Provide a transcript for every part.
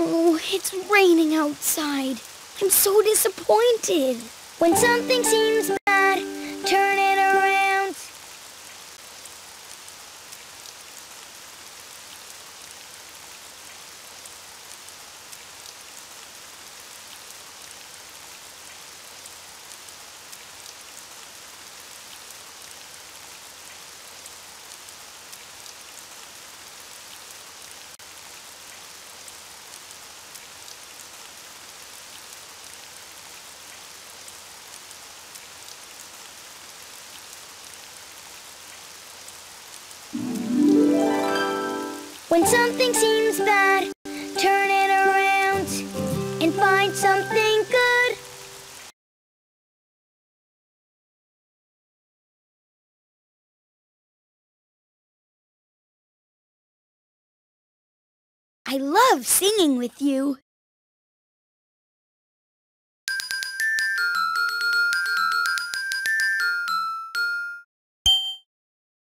Oh, it's raining outside. I'm so disappointed. When something seems bad, turn it around. When something seems bad, turn it around and find something good. I love singing with you.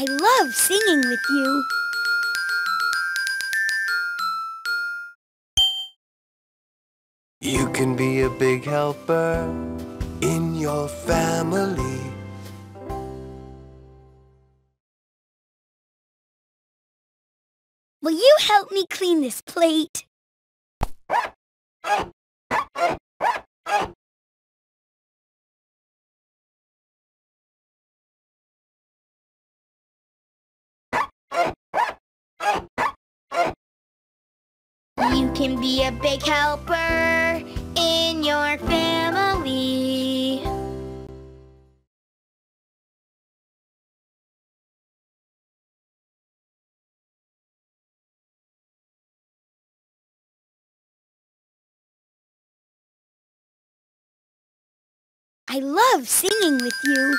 I love singing with you. You can be a big helper in your family. Will you help me clean this plate? You can be a big helper in your family. I love singing with you.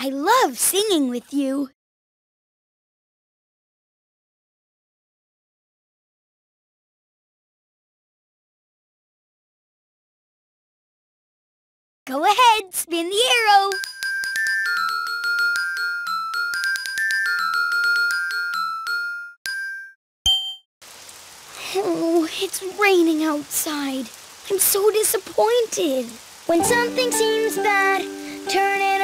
I love singing with you. Go ahead, spin the arrow. Oh, it's raining outside. I'm so disappointed. When something seems bad, turn it.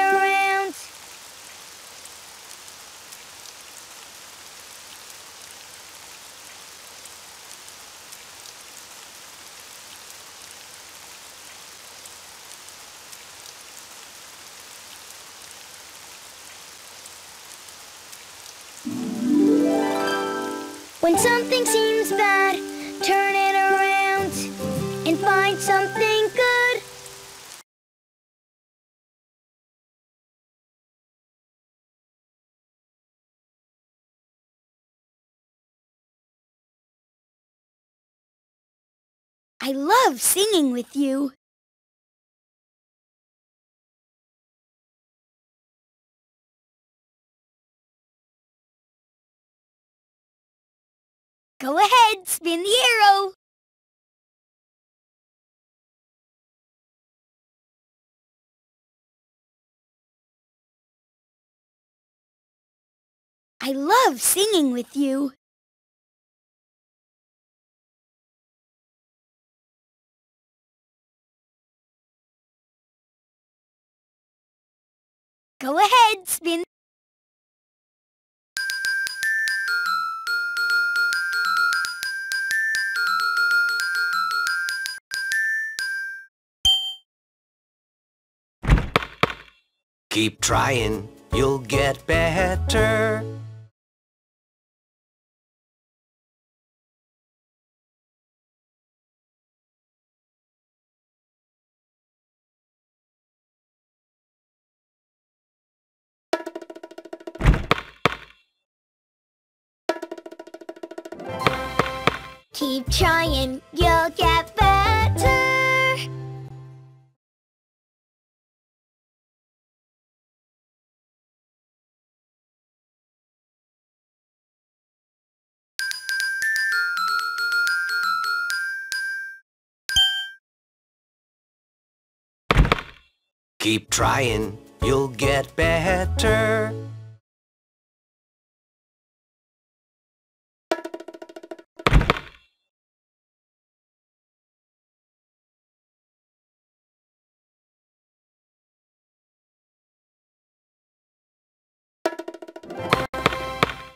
When something seems bad, turn it around and find something good. I love singing with you. Go ahead, spin the arrow. I love singing with you. Go ahead, spin. Keep trying, you'll get better. Keep trying, you'll get Keep trying, you'll get better.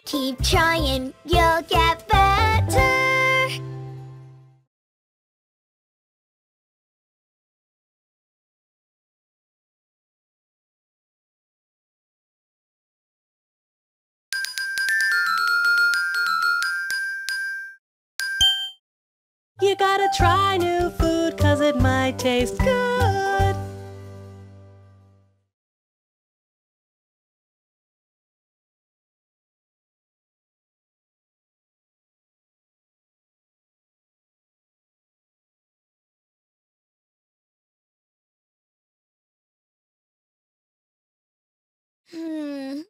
Keep trying, you'll get better. Gotta try new food cause it might taste good. Hmm.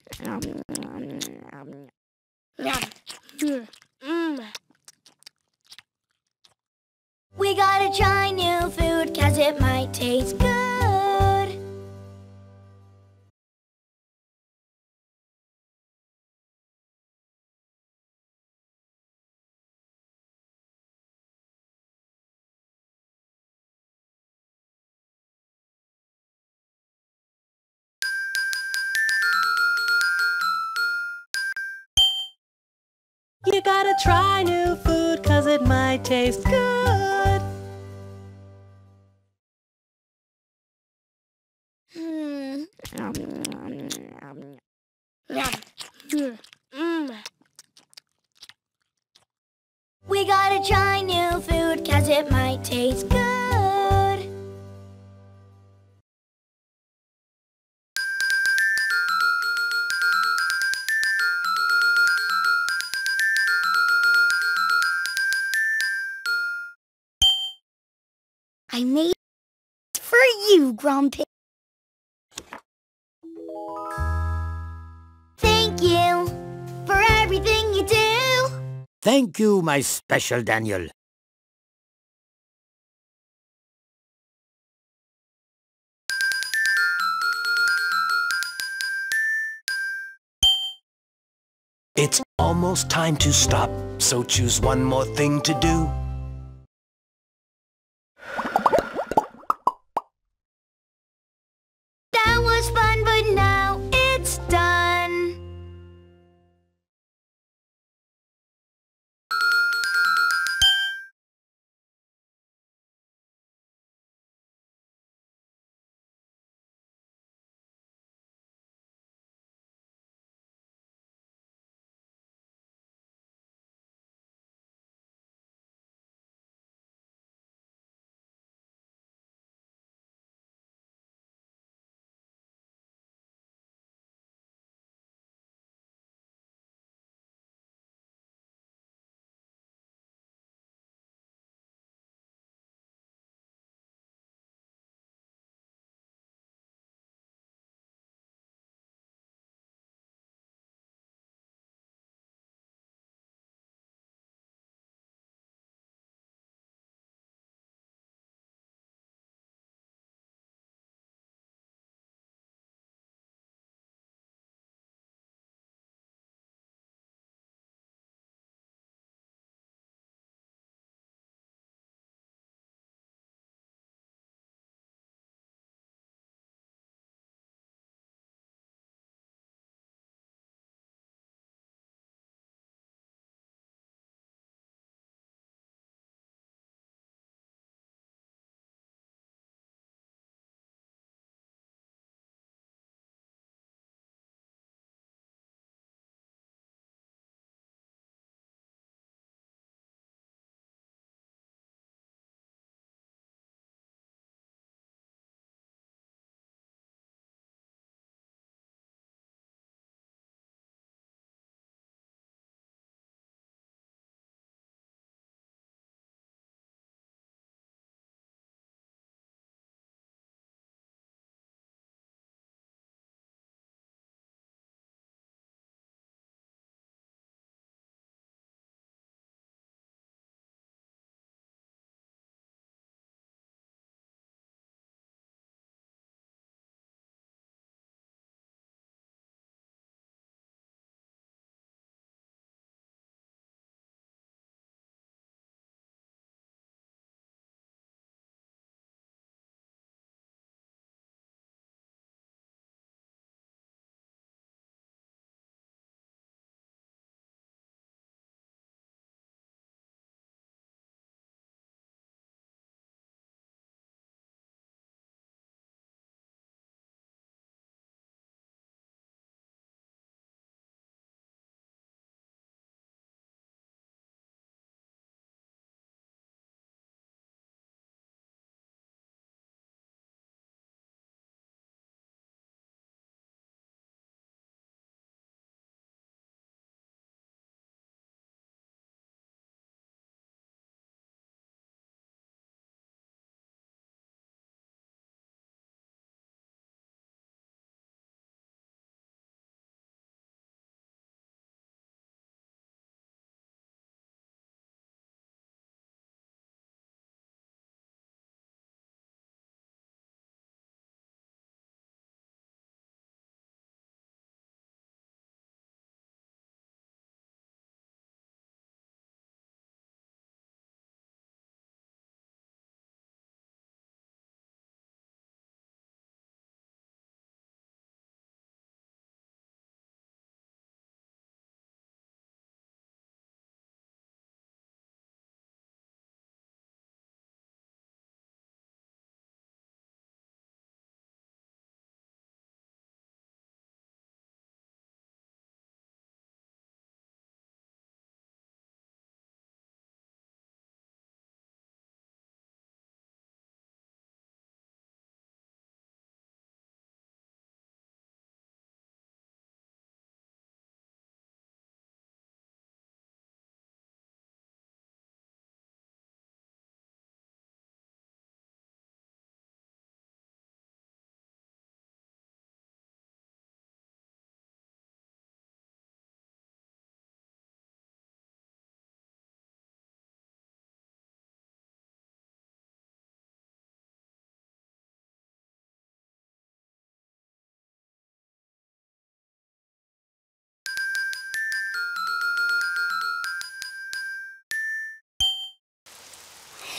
Gotta try new food cause it might taste good. I made it for you, Grumpy. Thank you for everything you do. Thank you, my special Daniel. It's almost time to stop, so choose one more thing to do.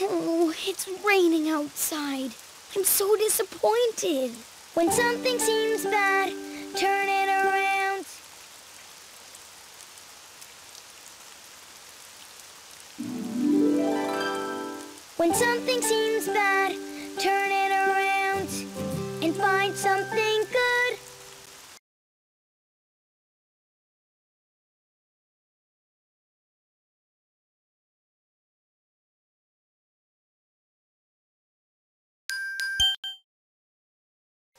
Oh, it's raining outside. I'm so disappointed. When something seems bad, turn it around. When something seems bad, turn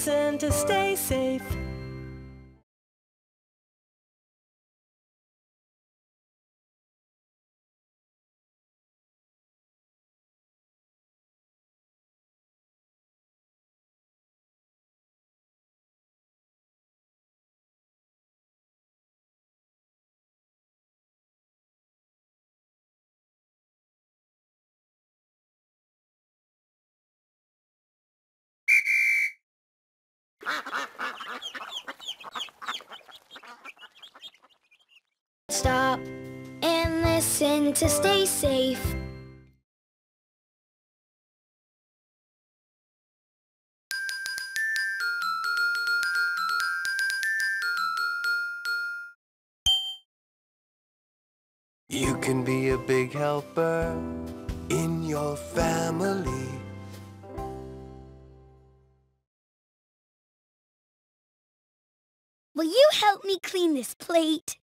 listen to stay safe. Stop and listen to stay safe. You can be a big helper in your family. Help me clean this plate?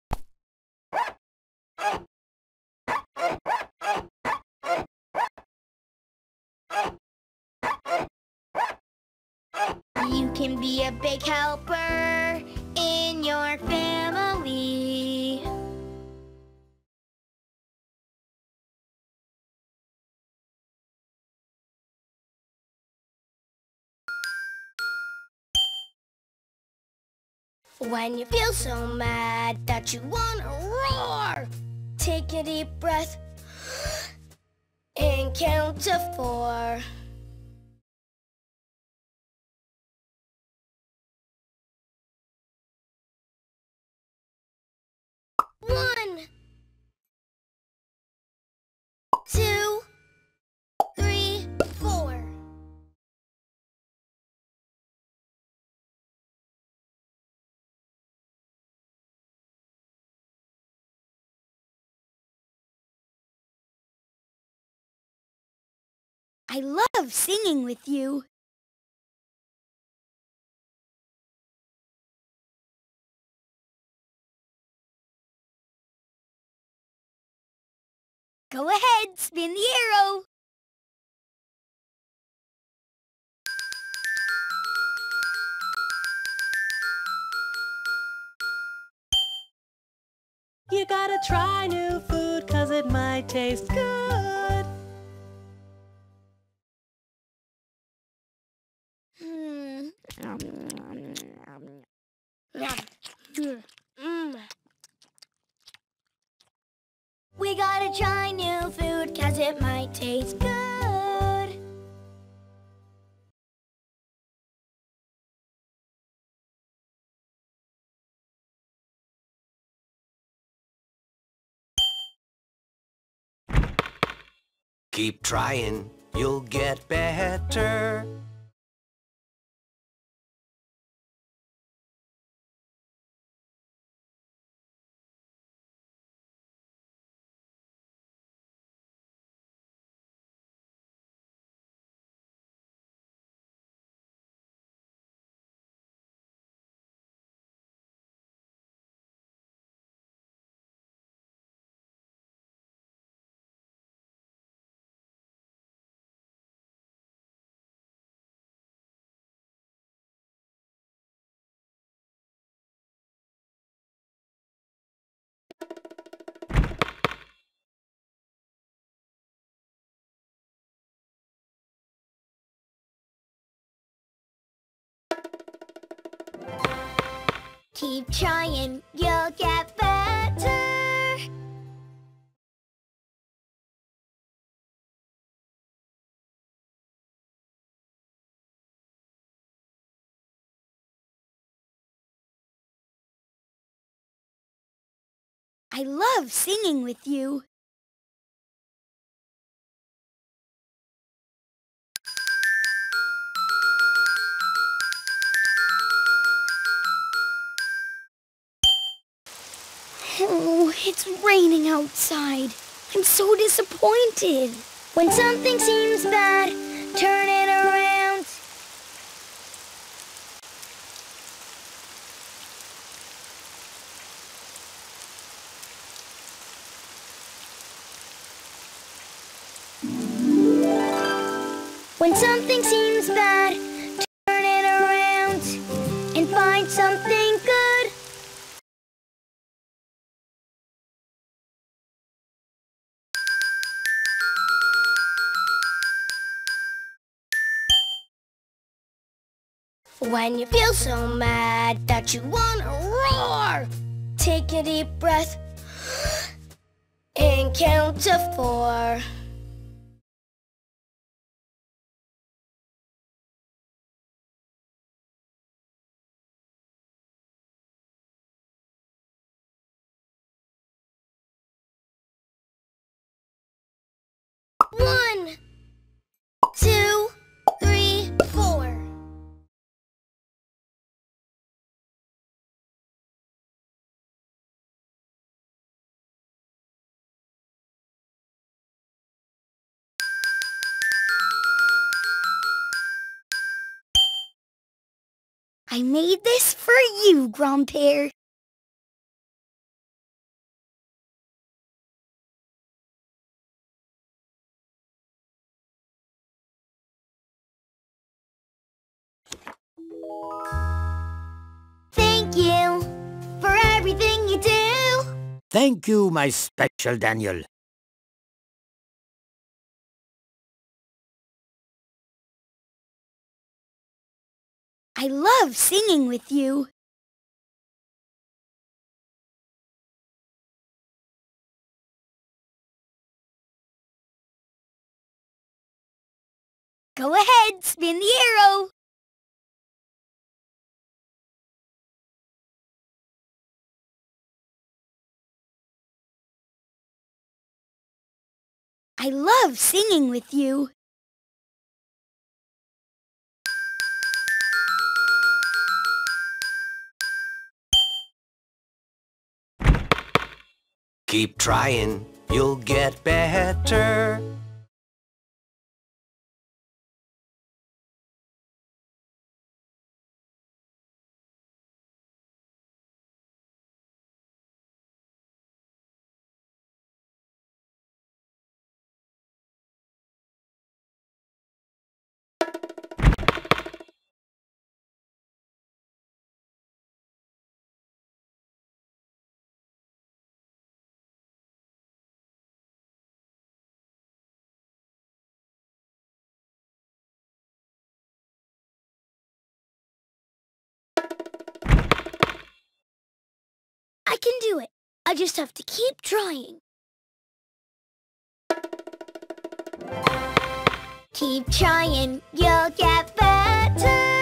You can be a big helper When you feel so mad that you want to roar, take a deep breath and count to four. One, I love singing with you. Go ahead, spin the arrow. You gotta try new food cause it might taste good. Keep trying, you'll get better. Keep trying, you'll get better. I love singing with you. It's raining outside. I'm so disappointed. When something seems bad, turn it around. When something seems bad, When you feel so mad that you wanna roar, take a deep breath and count to four. I made this for you, Grandpere. Thank you for everything you do. Thank you, my special Daniel. I love singing with you. Go ahead, spin the arrow. I love singing with you. Keep trying, you'll get better. Can do it. I just have to keep trying. Keep trying, you'll get better.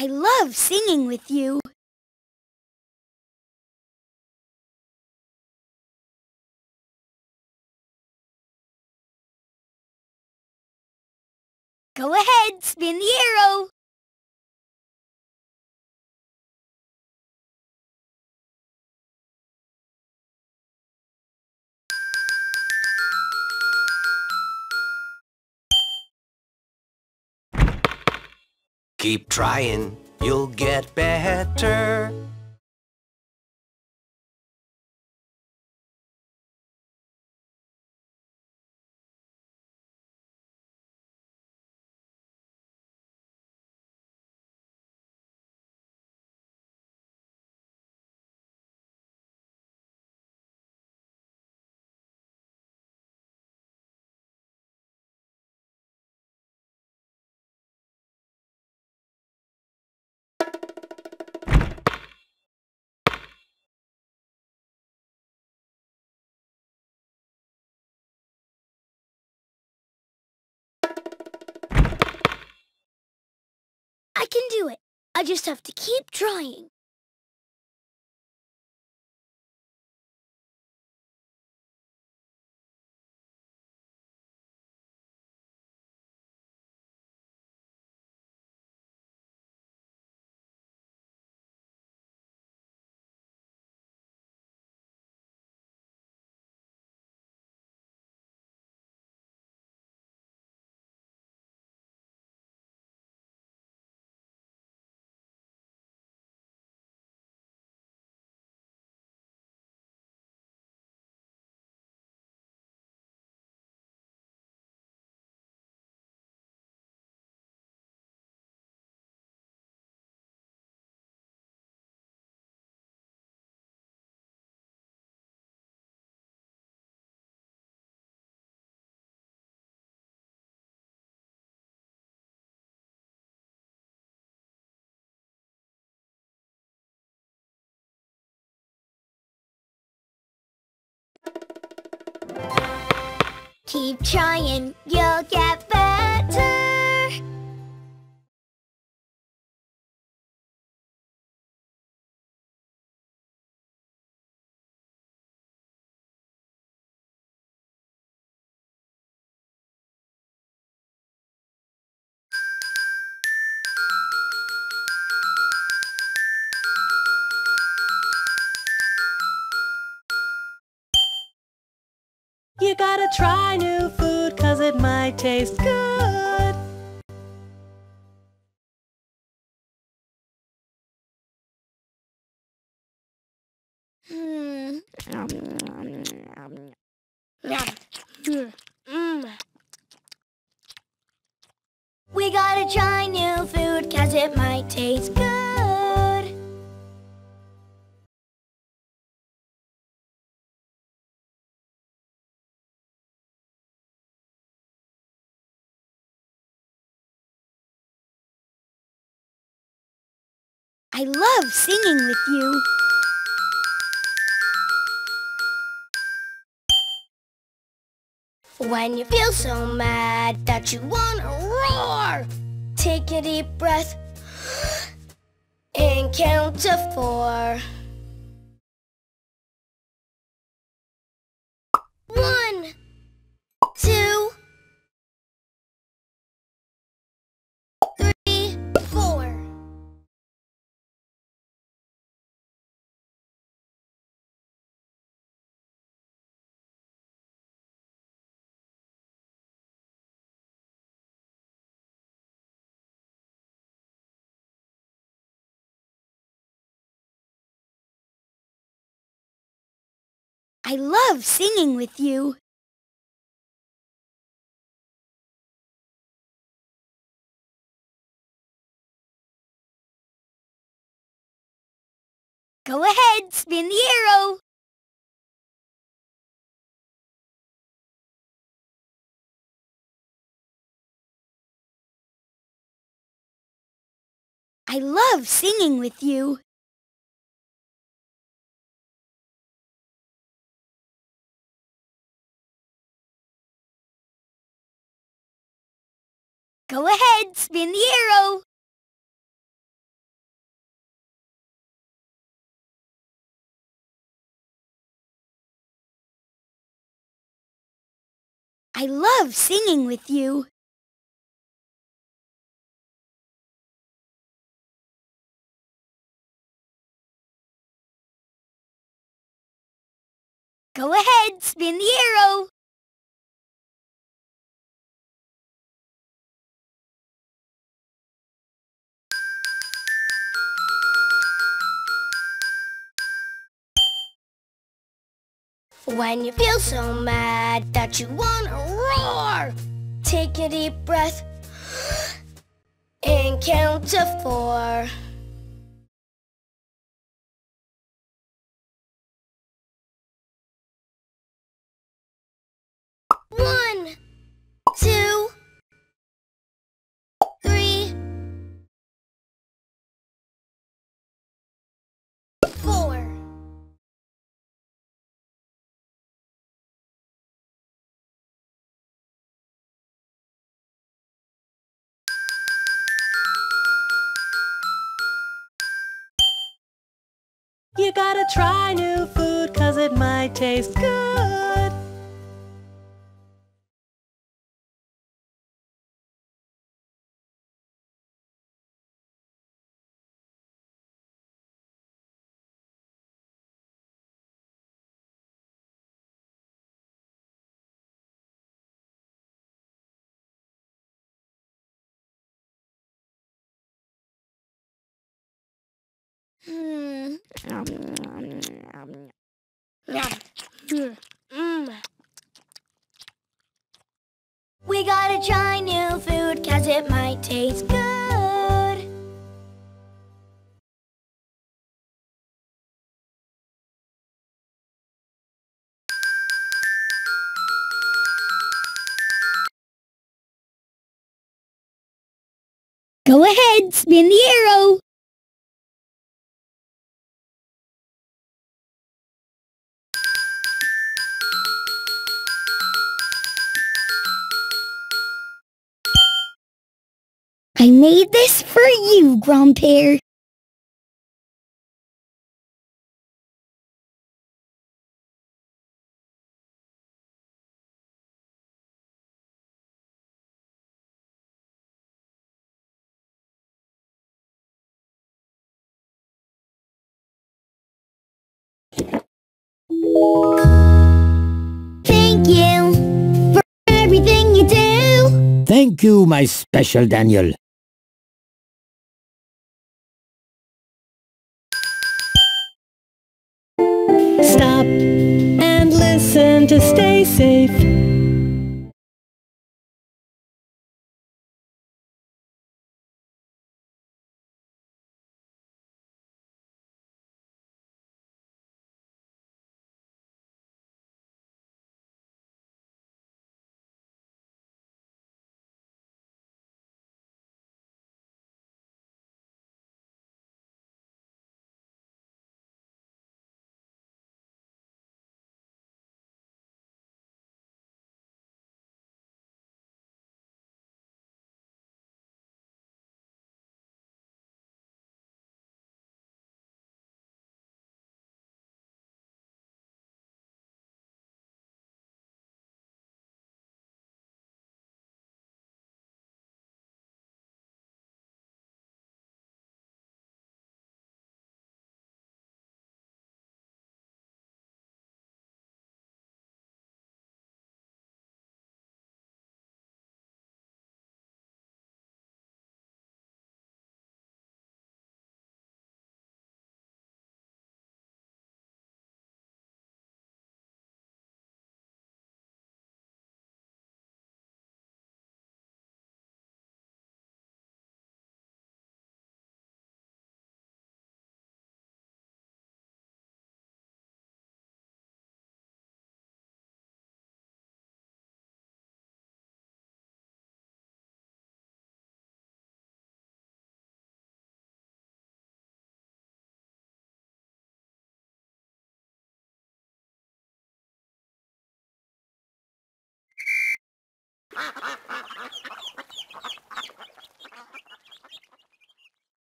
I love singing with you. Go ahead, spin the arrow. Keep trying, you'll get better. I can do it. I just have to keep trying. Keep trying, you'll get better. Gotta try new food cause it might taste good. Hmm. Mm. I love singing with you. When you feel so mad that you wanna roar, take a deep breath and count to four. I love singing with you. Go ahead, spin the arrow. I love singing with you. Go ahead, spin the arrow. I love singing with you. Go ahead, spin the arrow. When you feel so mad that you wanna roar, take a deep breath and count to four. One, You gotta try new food cause it might taste good. We gotta try new food cause it might taste good. Go ahead, spin the arrow. I made this for you, Grandpere. Thank you for everything you do. Thank you, my special Daniel. To stay safe.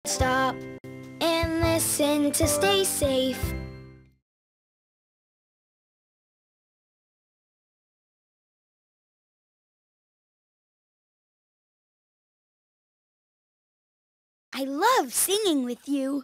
Stop and listen to stay safe. I love singing with you.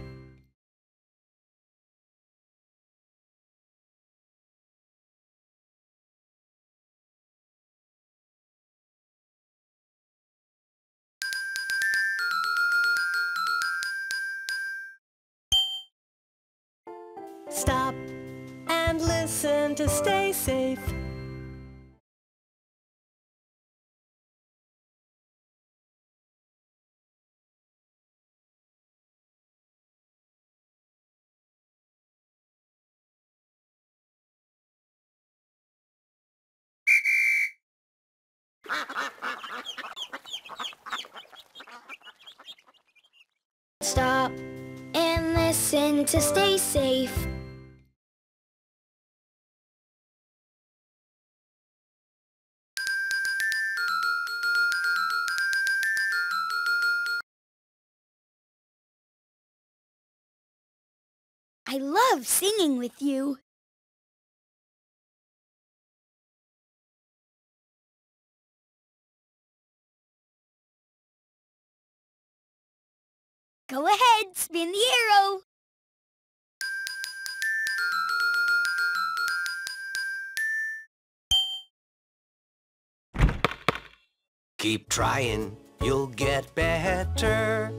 Stop and listen to stay safe. Stop listen to stay safe. I love singing with you. Go ahead, spin the Keep trying, you'll get better.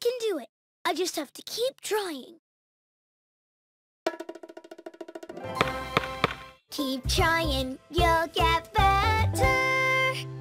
can do it. I just have to keep trying. Keep trying, you'll get better.